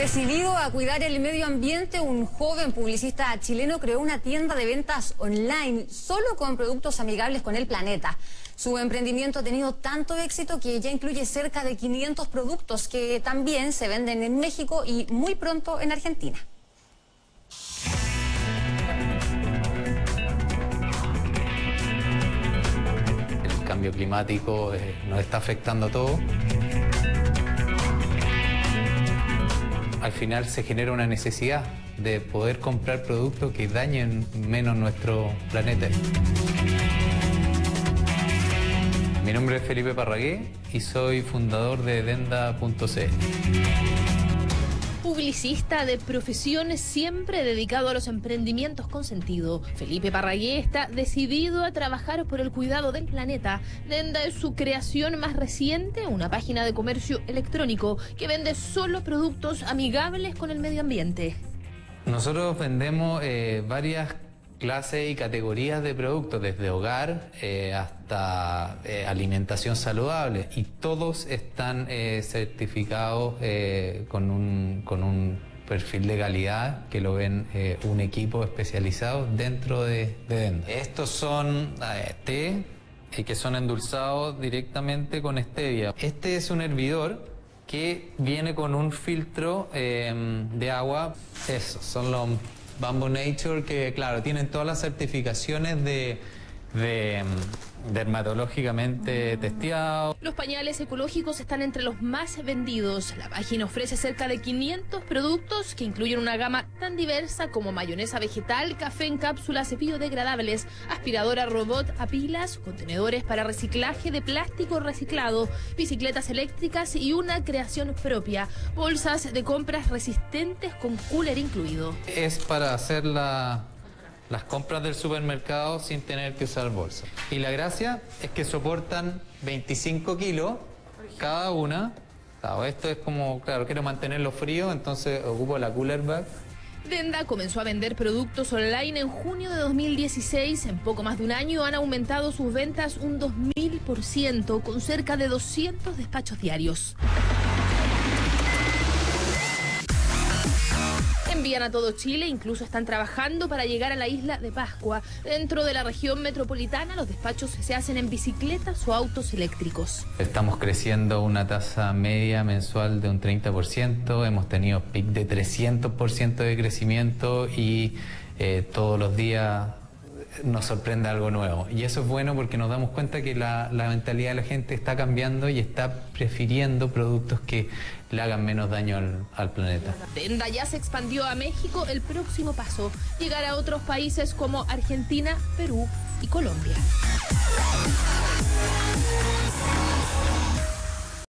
Decidido a cuidar el medio ambiente, un joven publicista chileno creó una tienda de ventas online solo con productos amigables con el planeta. Su emprendimiento ha tenido tanto éxito que ya incluye cerca de 500 productos que también se venden en México y muy pronto en Argentina. El cambio climático eh, nos está afectando a todos. Al final se genera una necesidad de poder comprar productos que dañen menos nuestro planeta. Mi nombre es Felipe Parragué y soy fundador de Denda.cl publicista de profesión siempre dedicado a los emprendimientos con sentido. Felipe Parragué está decidido a trabajar por el cuidado del planeta. Denda es su creación más reciente, una página de comercio electrónico que vende solo productos amigables con el medio ambiente. Nosotros vendemos eh, varias clases y categorías de productos, desde hogar eh, hasta eh, alimentación saludable, y todos están eh, certificados con, un, con un perfil de calidad que lo ven un equipo especializado dentro de, de Estos son té que son endulzados directamente con stevia. Este es un hervidor que viene con un filtro de agua. Esos son los Bamboo Nature, que claro, tienen todas las certificaciones de, de mm, dermatológicamente testeados. Los pañales ecológicos están entre los más vendidos. La página ofrece cerca de 500 productos que incluyen una gama tan diversa como mayonesa vegetal, café en cápsulas biodegradables, aspiradora robot a pilas, contenedores para reciclaje de plástico reciclado, bicicletas eléctricas y una creación propia, bolsas de compras resistentes con cooler incluido. Es para hacer la las compras del supermercado sin tener que usar bolsa. Y la gracia es que soportan 25 kilos cada una. esto es como, claro, quiero mantenerlo frío, entonces ocupo la cooler bag. Denda comenzó a vender productos online en junio de 2016. En poco más de un año han aumentado sus ventas un 2000% con cerca de 200 despachos diarios. Envían a todo Chile, incluso están trabajando para llegar a la isla de Pascua. Dentro de la región metropolitana, los despachos se hacen en bicicletas o autos eléctricos. Estamos creciendo una tasa media mensual de un 30%, hemos tenido pic de 300% de crecimiento y eh, todos los días nos sorprende algo nuevo. Y eso es bueno porque nos damos cuenta que la, la, mentalidad de la gente está cambiando y está prefiriendo productos que le hagan menos daño al planeta. Tenda ya se expandió a México, el próximo paso, llegar a otros países como Argentina, Perú y Colombia.